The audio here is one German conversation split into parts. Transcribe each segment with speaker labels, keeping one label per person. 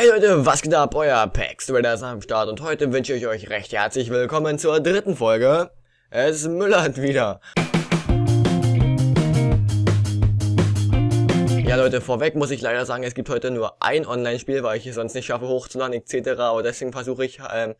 Speaker 1: Hey Leute, was geht ab? Euer Pax Raiders am Start und heute wünsche ich euch recht herzlich willkommen zur dritten Folge. Es müllert wieder. Ja Leute, vorweg muss ich leider sagen, es gibt heute nur ein Online-Spiel, weil ich es sonst nicht schaffe hochzuladen etc. Aber deswegen versuche ich ähm,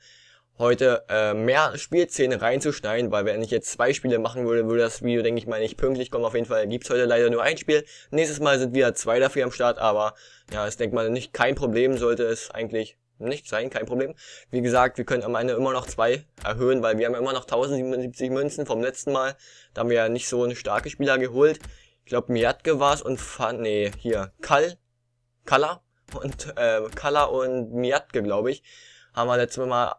Speaker 1: heute äh, mehr Spielszenen reinzuschneiden, weil wenn ich jetzt zwei Spiele machen würde, würde das Video, denke ich mal, nicht pünktlich kommen. Auf jeden Fall gibt's heute leider nur ein Spiel. Nächstes Mal sind wieder zwei dafür am Start, aber ja, ist denke mal nicht kein Problem, sollte es eigentlich nicht sein, kein Problem. Wie gesagt, wir können am Ende immer noch zwei erhöhen, weil wir haben immer noch 1077 Münzen vom letzten Mal. Da haben wir ja nicht so eine starke Spieler geholt. Ich glaube, Miatke war's und Fan, nee, hier, Kall, Kalla und, äh, Kalla und Miatke, glaube ich, haben wir letztes Mal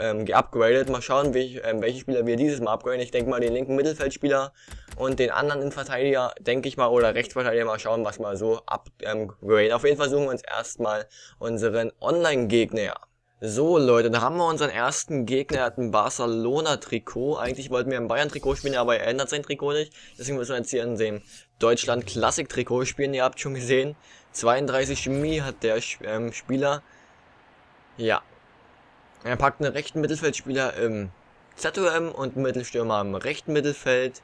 Speaker 1: ähm, geupgradet. Mal schauen, welch, ähm, welche Spieler wir dieses Mal upgraden. Ich denke mal den linken Mittelfeldspieler und den anderen Innenverteidiger, denke ich mal, oder Rechtsverteidiger mal schauen, was mal so upgraden. Ähm, Auf jeden Fall suchen wir uns erstmal unseren Online-Gegner. So Leute, da haben wir unseren ersten Gegner, er hat ein Barcelona-Trikot. Eigentlich wollten wir ein Bayern-Trikot spielen, aber er ändert sein Trikot nicht. Deswegen müssen wir jetzt hier in dem Deutschland-Klassik-Trikot spielen. Ihr habt schon gesehen, 32 Chemie hat der ähm, Spieler. Ja, er packt einen rechten Mittelfeldspieler im ZOM und einen Mittelstürmer im rechten Mittelfeld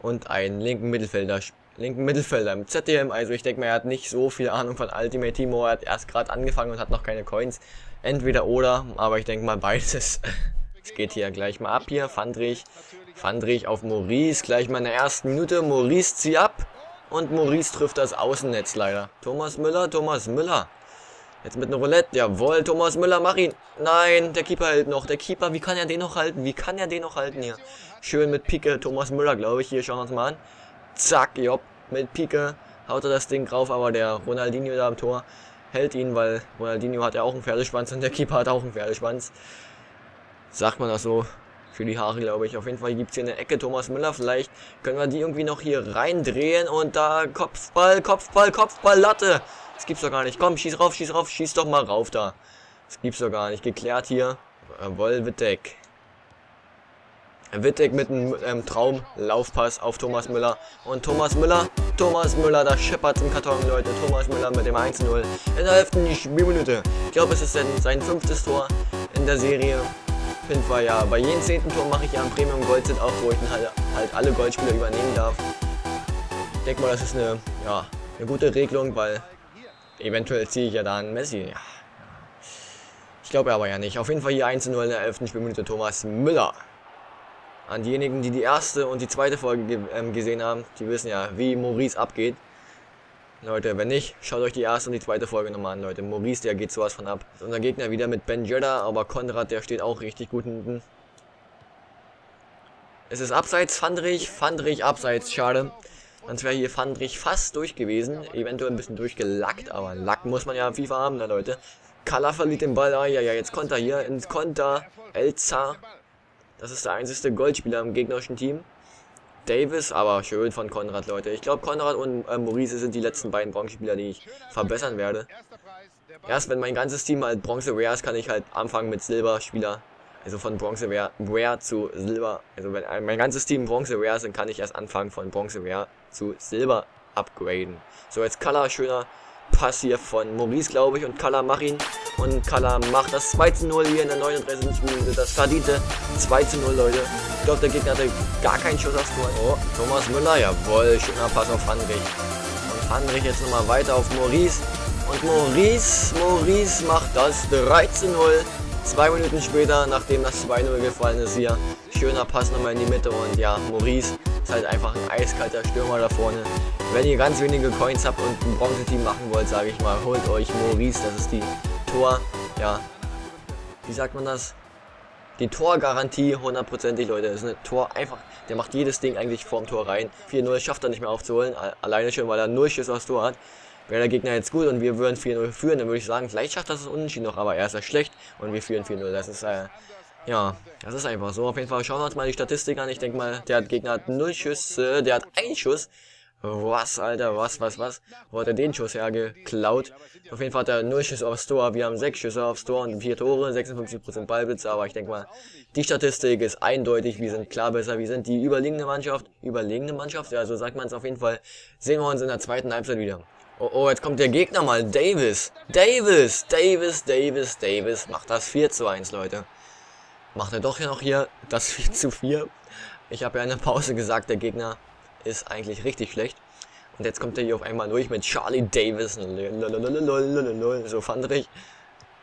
Speaker 1: und einen linken Mittelfelder linken Mittelfelder im ZDM. Also ich denke mal, er hat nicht so viel Ahnung von Ultimate Team. Er hat erst gerade angefangen und hat noch keine Coins. Entweder oder, aber ich denke mal beides. es geht hier gleich mal ab hier. Fandrich, Fandrich auf Maurice. Gleich mal in der ersten Minute. Maurice zieht ab. Und Maurice trifft das Außennetz leider. Thomas Müller, Thomas Müller. Jetzt mit einem Roulette. Jawohl, Thomas Müller, mach ihn. Nein, der Keeper hält noch. Der Keeper, wie kann er den noch halten? Wie kann er den noch halten hier? Schön mit Pike, Thomas Müller, glaube ich. Hier, schauen wir uns mal an. Zack, jopp, mit Pike haut er das Ding drauf, aber der Ronaldinho da am Tor hält ihn, weil Ronaldinho hat ja auch einen Pferdeschwanz und der Keeper hat auch einen Pferdeschwanz. Sagt man das so? Für die Haare, glaube ich. Auf jeden Fall gibt es hier eine Ecke. Thomas Müller, vielleicht können wir die irgendwie noch hier reindrehen. Und da Kopfball, Kopfball, Kopfball, Latte. Das gibt's doch gar nicht. Komm, schieß rauf, schieß rauf, schieß doch mal rauf da. Das gibt's doch gar nicht. Geklärt hier. Jawohl, Wittek. Wittek mit einem ähm, Traumlaufpass auf Thomas Müller. Und Thomas Müller, Thomas Müller, da scheppert im Karton, Leute. Thomas Müller mit dem 1-0 in der 11. Spielminute. Ich glaube, es ist sein, fünftes Tor in der Serie. Finden wir ja. Bei jedem zehnten Tor mache ich ja ein Premium Gold Set auch, wo ich dann halt, halt alle Goldspieler übernehmen darf. Ich denke mal, das ist eine, ja, eine gute Regelung, weil Eventuell ziehe ich ja da einen Messi. Ja. Ich glaube aber ja nicht. Auf jeden Fall hier 1-0 in der 11. Spielminute Thomas Müller. An diejenigen, die die erste und die zweite Folge ge ähm, gesehen haben, die wissen ja, wie Maurice abgeht. Leute, wenn nicht, schaut euch die erste und die zweite Folge nochmal an, Leute. Maurice, der geht sowas von ab. Unser Gegner wieder mit Ben Jeddah, aber Konrad, der steht auch richtig gut hinten. Es ist abseits, Fandrich, Fandrich abseits, schade. Sonst wäre hier Fandrich fast durch gewesen. Eventuell ein bisschen durchgelackt, aber Lack muss man ja am FIFA haben, ne, Leute. Kala verliert den Ball. Ah, ja, ja, jetzt Konter hier ins Konter. Elza. Das ist der einzige Goldspieler im gegnerischen Team. Davis, aber schön von Konrad, Leute. Ich glaube, Konrad und äh, Maurice sind die letzten beiden Bronzespieler, die ich verbessern werde. Erst wenn mein ganzes Team halt Bronze Rare ist, kann ich halt anfangen mit Silberspieler also von Bronze Rare, Rare zu Silber. Also wenn mein ganzes Team Bronze Rare ist, dann kann ich erst anfangen von Bronze Rare zu Silber upgraden. So, jetzt Color, schöner Pass hier von Maurice, glaube ich, und Color macht ihn. Und Color macht das 2 zu 0 hier in der 39. Minute. Das verdiente 2 zu 0, Leute. Ich glaube, der Gegner hatte gar keinen Schuss aufs Tor. Oh, Thomas Müller, jawohl, schöner Pass auf Handrich. Und Handrich jetzt nochmal weiter auf Maurice. Und Maurice, Maurice macht das 3 zu 0. Zwei Minuten später, nachdem das 2-0 gefallen ist hier, schöner Pass nochmal in die Mitte und ja, Maurice ist halt einfach ein eiskalter Stürmer da vorne. Wenn ihr ganz wenige Coins habt und ein Bronze-Team machen wollt, sage ich mal, holt euch Maurice, das ist die Tor, ja, wie sagt man das? Die Torgarantie hundertprozentig, Leute. Das ist eine Tor einfach, der macht jedes Ding eigentlich vorm Tor rein. 4-0 schafft er nicht mehr aufzuholen, alleine schon, weil er null Schuss aufs Tor hat. Wäre der Gegner jetzt gut und wir würden 4-0 führen, dann würde ich sagen, vielleicht schafft das das Unentschieden noch, aber er ist ja schlecht und wir führen 4-0. Das ist, äh, ja, das ist einfach so. Auf jeden Fall schauen wir uns mal die Statistik an. Ich denke mal, der Gegner hat 0 Schüsse, der hat einen Schuss. Was, Alter, was, was, was? Wo hat er den Schuss hergeklaut? Auf jeden Fall hat er 0 Schüsse aufs Tor. Wir haben 6 Schüsse aufs Tor und 4 Tore, 56% Ballbesitz. Aber ich denke mal, die Statistik ist eindeutig. Wir sind klar besser. Wir sind die überlegene Mannschaft. Überlegene Mannschaft, ja, so sagt man es auf jeden Fall. Sehen wir uns in der zweiten Halbzeit wieder. Oh, oh, jetzt kommt der Gegner mal. Davis. Davis, Davis, Davis, Davis. Macht das 4 zu 1, Leute. Macht er doch hier noch hier das 4 zu 4. Ich habe ja in der Pause gesagt, der Gegner ist eigentlich richtig schlecht. Und jetzt kommt er hier auf einmal durch mit Charlie Davis. So fand ich.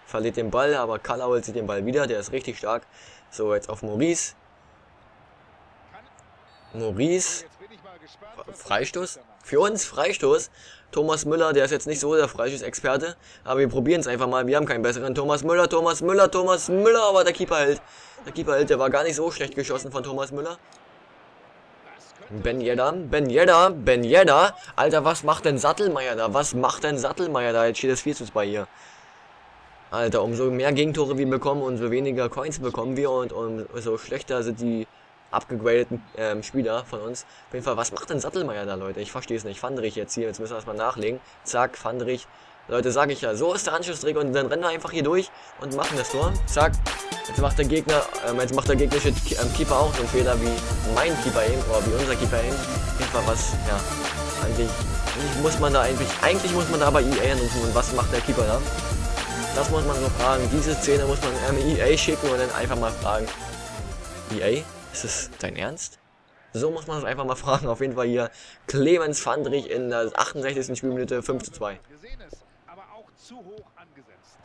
Speaker 1: Verliert den Ball, aber Kallauer zieht den Ball wieder. Der ist richtig stark. So, jetzt auf Maurice. Maurice. Freistoß. Für uns Freistoß. Thomas Müller, der ist jetzt nicht so der Freistoß-Experte. Aber wir probieren es einfach mal. Wir haben keinen besseren. Thomas Müller, Thomas Müller, Thomas Müller. Aber der Keeper hält. Der Keeper hält. Der war gar nicht so schlecht geschossen von Thomas Müller. Ben Yedda, Ben Yedda, Ben Yedda. Alter, was macht denn Sattelmeier da? Was macht denn Sattelmeier da? Jetzt steht das 4 zu 2 hier. Alter, umso mehr Gegentore wir bekommen, umso weniger Coins bekommen wir und umso schlechter sind die abgegradeten ähm, Spieler von uns. Auf jeden Fall, was macht denn Sattelmeier da, Leute? Ich verstehe es nicht. Fandrich jetzt hier, jetzt müssen wir erstmal nachlegen. Zack, Fandrich. Leute, sage ich ja, so ist der Anschlusstrick und dann rennen wir einfach hier durch und machen das Tor. Zack. Jetzt macht der Gegner, ähm, jetzt macht der gegnerische ähm, Keeper auch so einen Fehler wie mein Keeper eben, oder wie unser Keeper eben. Auf jeden Fall was, ja, eigentlich, eigentlich muss man da eigentlich, eigentlich muss man da aber EA anrufen und was macht der Keeper da? Das muss man so fragen. Diese Szene muss man ähm, EA schicken und dann einfach mal fragen. EA? Ist es dein Ernst? So muss man es einfach mal fragen. Auf jeden Fall hier Clemens Fandrich in der 68. Spielminute 5 zu 2.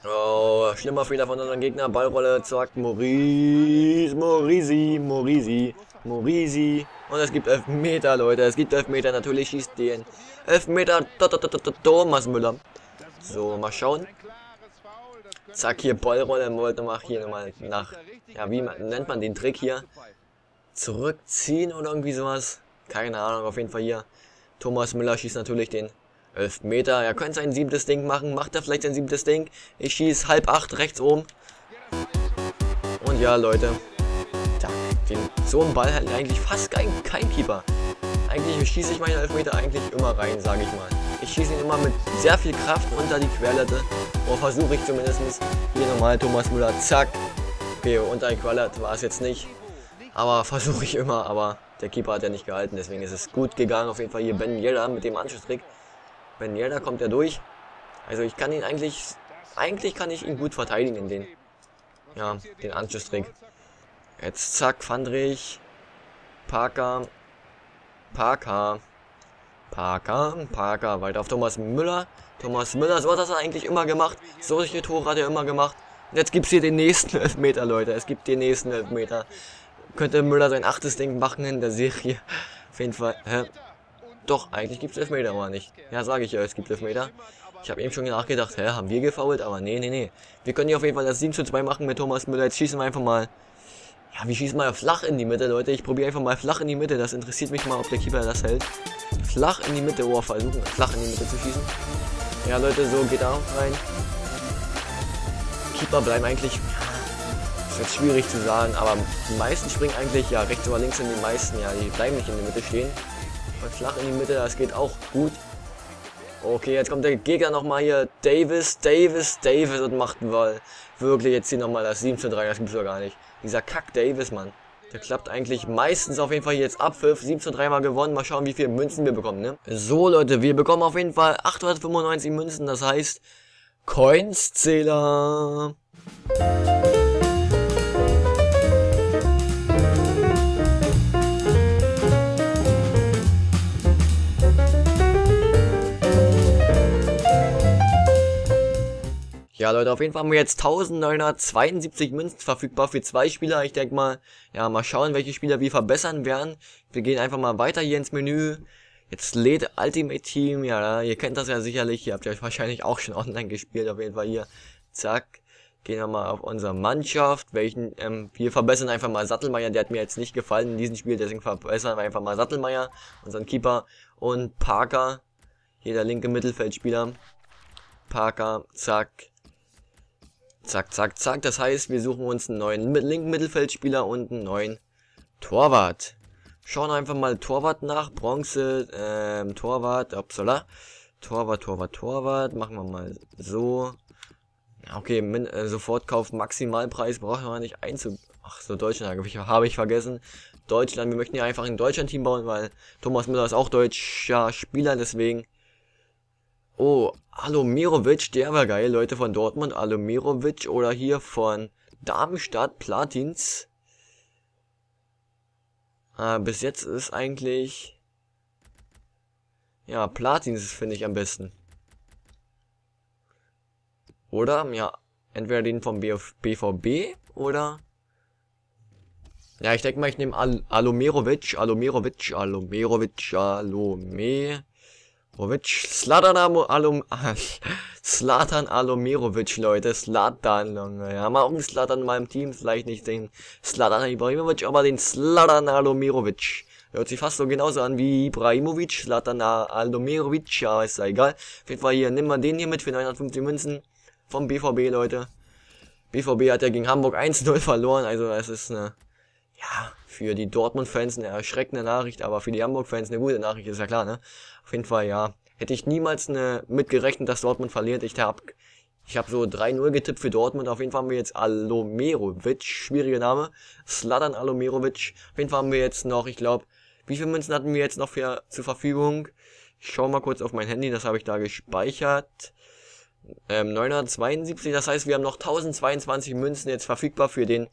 Speaker 1: Oh, schlimmer Fehler von unseren Gegner. Ballrolle, zack, Maurice, Morisi, Morisi, Morisi. Und es gibt Elfmeter, Leute. Es gibt Elfmeter. Natürlich schießt den Elfmeter Thomas Müller. So, mal schauen. Zack, hier Ballrolle. Wollte mal hier nochmal nach, ja, wie nennt man den Trick hier? Zurückziehen oder irgendwie sowas. Keine Ahnung, auf jeden Fall hier. Thomas Müller schießt natürlich den 11 Meter. Er könnte sein siebtes Ding machen. Macht er vielleicht sein siebtes Ding? Ich schieße halb acht rechts oben. Und ja, Leute. Da, den, so ein Ball hält eigentlich fast kein, kein Keeper. Eigentlich schieße ich meine Elfmeter eigentlich immer rein, sage ich mal. Ich schieße ihn immer mit sehr viel Kraft unter die Querlatte. Oder versuche ich zumindest. Hier nochmal Thomas Müller. Zack. Okay, unter die Querlatte war es jetzt nicht. Aber versuche ich immer. Aber der Keeper hat ja nicht gehalten. Deswegen ist es gut gegangen. Auf jeden Fall hier Ben Yedda mit dem Anschlusstrick. Ben Yedda kommt ja durch. Also ich kann ihn eigentlich... Eigentlich kann ich ihn gut verteidigen in den... Ja, den Anschlusstrick. Jetzt zack, Fandrich. Parker. Parker. Parker. Parker. Weiter auf Thomas Müller. Thomas Müller, so hat das eigentlich immer gemacht. Solche Tore hat er immer gemacht. Und jetzt gibt es hier den nächsten Elfmeter, Leute. Es gibt den nächsten Elfmeter. Könnte Müller sein achtes Ding machen in der Serie. Auf jeden Fall. Hä? Doch, eigentlich gibt es Elfmeter, aber nicht. Ja, sage ich ja, es gibt Elfmeter. Ich habe eben schon nachgedacht, hä, haben wir gefault? Aber nee, nee, nee. Wir können hier auf jeden Fall das 7 zu 2 machen mit Thomas Müller. Jetzt schießen wir einfach mal. Ja, wir schießen mal flach in die Mitte, Leute. Ich probiere einfach mal flach in die Mitte. Das interessiert mich mal, ob der Keeper das hält. Flach in die Mitte, oh, versuchen, flach in die Mitte zu schießen. Ja, Leute, so geht auch rein. Keeper bleiben eigentlich, ist jetzt schwierig zu sagen, aber die meisten springen eigentlich, ja, rechts oder links sind die meisten, ja, die bleiben nicht in der Mitte stehen. Und flach in die Mitte, das geht auch gut. Okay, jetzt kommt der Gegner nochmal hier. Davis, Davis, Davis und macht Ball. Wirklich jetzt hier nochmal das 7 zu 3, das gibt's doch gar nicht. Dieser Kack Davis, Mann. Der klappt eigentlich meistens auf jeden Fall jetzt ab 5, 7 zu 3 mal gewonnen. Mal schauen, wie viele Münzen wir bekommen, ne? So, Leute, wir bekommen auf jeden Fall 895 Münzen. Das heißt, Coins-Zähler. Ja, Leute, auf jeden Fall haben wir jetzt 1972 Münzen verfügbar für zwei Spieler. Ich denke mal, ja, mal schauen, welche Spieler wir verbessern werden. Wir gehen einfach mal weiter hier ins Menü. Jetzt lädt Ultimate Team, ja, ihr kennt das ja sicherlich. Ihr habt ja wahrscheinlich auch schon online gespielt, auf jeden Fall hier. Zack. Gehen wir mal auf unsere Mannschaft. Welchen, ähm, wir verbessern einfach mal Sattelmeier. Der hat mir jetzt nicht gefallen in diesem Spiel, deswegen verbessern wir einfach mal Sattelmeier, unseren Keeper. Und Parker, hier der linke Mittelfeldspieler. Parker, zack. Zack, zack, zack. Das heißt, wir suchen uns einen neuen linken Mittelfeldspieler und einen neuen Torwart. Schauen einfach mal Torwart nach. Bronze, ähm, Torwart, upsala. Torwart, Torwart, Torwart. Machen wir mal so. Okay, min, äh, Sofortkauf, Maximalpreis brauchen wir nicht einzu... Ach so, Deutschland habe ich, hab ich vergessen. Deutschland, wir möchten ja einfach ein Deutschland-Team bauen, weil Thomas Müller ist auch deutscher Spieler, deswegen Oh, Alomirovic, der war geil, Leute von Dortmund. Alomirovic oder hier von Darmstadt, Platins. Ah, bis jetzt ist eigentlich... Ja, Platins finde ich am besten. Oder? Ja, entweder den vom BVB oder... Ja, ich denke mal, ich nehme Al Alomerovic, Alomerovic, Alomerovic, Alomerovic, Slatan Alum, Slatan Alomerovic, Leute, Slatan, Junge. Ja, mal einen Slatan in meinem Team, vielleicht nicht den Slatan Ibrahimovic, aber den Slatan Alomerovic. Hört sich fast so genauso an wie Ibrahimovic, Slatan Alomerovic, ja, ist ja egal. Auf jeden Fall hier, nimm mal den hier mit für 950 Münzen vom BVB, Leute. BVB hat ja gegen Hamburg 1-0 verloren, also es ist eine ja, für die Dortmund-Fans eine erschreckende Nachricht, aber für die Hamburg-Fans eine gute Nachricht, ist ja klar, ne? Auf jeden Fall, ja. Hätte ich niemals ne, mitgerechnet, dass Dortmund verliert. Ich hab, ich hab so 3-0 getippt für Dortmund. Auf jeden Fall haben wir jetzt Alomerovic, schwieriger Name. Sladan Alomerovic. Auf jeden Fall haben wir jetzt noch, ich glaube, wie viele Münzen hatten wir jetzt noch für, zur Verfügung? Ich schau mal kurz auf mein Handy, das habe ich da gespeichert. Ähm, 972, das heißt, wir haben noch 1022 Münzen jetzt verfügbar für den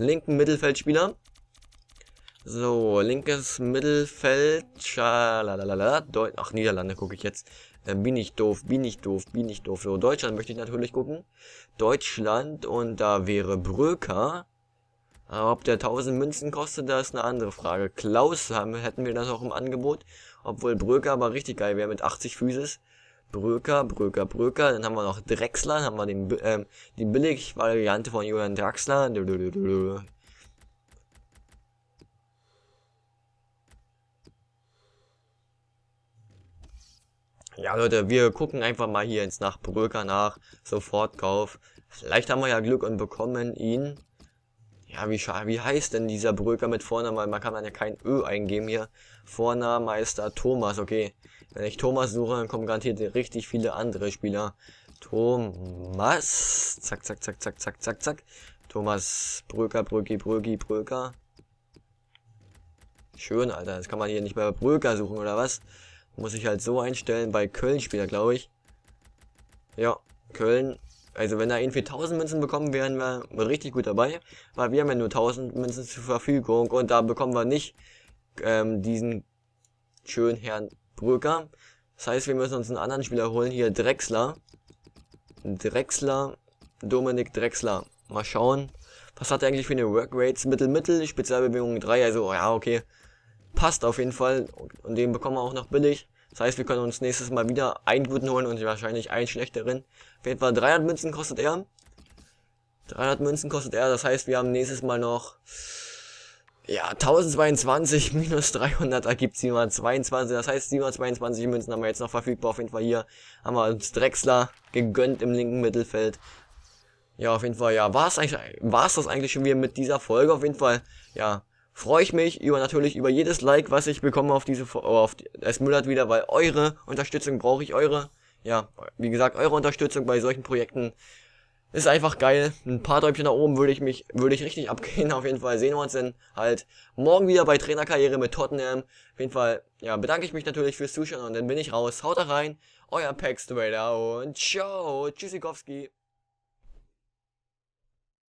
Speaker 1: linken Mittelfeldspieler. So, linkes Mittelfeld. Schalalala, Ach, Niederlande gucke ich jetzt. Äh, bin ich doof, bin ich doof, bin ich doof. So, Deutschland möchte ich natürlich gucken. Deutschland und da wäre Bröker. Ob der 1000 Münzen kostet, das ist eine andere Frage. Klaus haben, hätten wir das auch im Angebot. Obwohl Bröker aber richtig geil wäre mit 80 Physis. Bröker, Bröker, Bröker. Dann haben wir noch Drexler, dann haben wir den, ähm, die Billig-Variante von Julian Drexler. Ja, Leute, wir gucken einfach mal hier ins nach Bröker nach. Sofortkauf. Vielleicht haben wir ja Glück und bekommen ihn. Ja, wie, wie heißt denn dieser Bröker mit Vornamen? Weil man kann dann ja kein Ö eingeben hier. Vorname heißt da Thomas, okay. Wenn ich Thomas suche, dann kommen garantiert richtig viele andere Spieler. Thomas. Zack, zack, zack, zack, zack, zack, zack. Thomas Bröker, Bröki, Bröki, Bröker. Schön, Alter. Das kann man hier nicht mehr Bröker suchen, oder was? Muss ich halt so einstellen. Bei Köln Spieler, glaube ich. Ja, Köln. Also wenn da irgendwie 1000 Münzen bekommen, wären wir richtig gut dabei. Weil wir haben ja nur 1000 Münzen zur Verfügung. Und da bekommen wir nicht ähm, diesen schönen Herrn Brücker. Das heißt, wir müssen uns einen anderen Spieler holen. Hier Drexler. Drexler. Dominik Drexler. Mal schauen. Was hat er eigentlich für eine Work Rates? Mittel, Mittel, Spezialbewegung 3. Also, ja, okay. Passt auf jeden Fall. Und den bekommen wir auch noch billig. Das heißt, wir können uns nächstes Mal wieder einen guten holen und wahrscheinlich einen schlechteren. Auf Fall 300 Münzen kostet er. 300 Münzen kostet er. Das heißt, wir haben nächstes Mal noch ja, 1022 minus 300 ergibt 722. Das heißt, 722 Münzen haben wir jetzt noch verfügbar. Auf jeden Fall hier haben wir uns Drexler gegönnt im linken Mittelfeld. Ja, auf jeden Fall, ja, war es war es das eigentlich schon wieder mit dieser Folge. Auf jeden Fall, ja, freue ich mich über natürlich über jedes Like, was ich bekomme auf diese, auf es müllert wieder, weil eure Unterstützung brauche ich eure. Ja, wie gesagt, eure Unterstützung bei solchen Projekten ist einfach geil. Ein paar Däumchen nach oben würde ich mich, würde ich richtig abgehen. Auf jeden Fall sehen wir uns dann halt morgen wieder bei Trainerkarriere mit Tottenham. Auf jeden Fall, ja, bedanke ich mich natürlich fürs Zuschauen und dann bin ich raus. Haut rein, euer Pax Trader und ciao, Tschüssikowski.